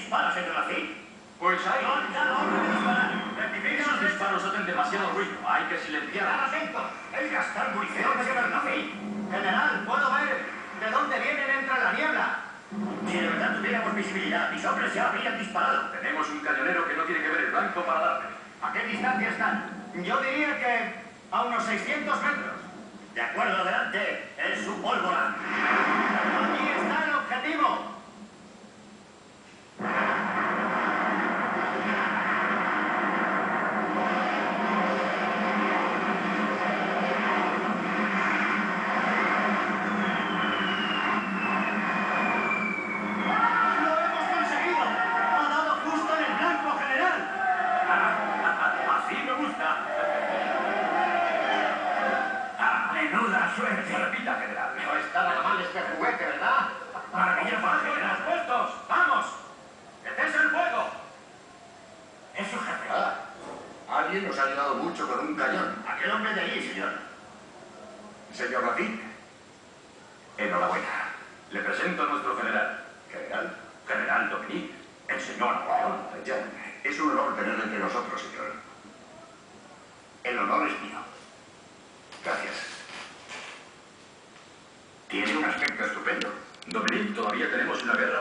general. ¿A quién dispara, señor Lafitte? Pues hay. No, ya no, no me disparan. Esos disparos hacen demasiado ruido. Hay que ¡Están silenciar. atentos! ¡Es gastar munición, señor Lafitte! General, puedo ver de dónde vienen entre la niebla. Si de verdad tuviéramos visibilidad, mis hombres ya habrían disparado. Tenemos un cañonero que no tiene que ver el blanco para darle. ¿A qué distancia están? Yo diría que a unos 600 metros. Suerte! Repita, general. No está nada mal este juguete, ¿verdad? Maravilloso, general. puestos! ¡Vamos! ¡Que cese el fuego! Es su jefe. Ah, alguien nos ha ayudado mucho con un cañón. Aquel hombre de allí, señor. Señor Lafitte, Enhorabuena. Le presento a nuestro general. general. General Dominique. El señor Napoleón. Es un honor tenerle entre nosotros, señor. El honor es mío. Tiene un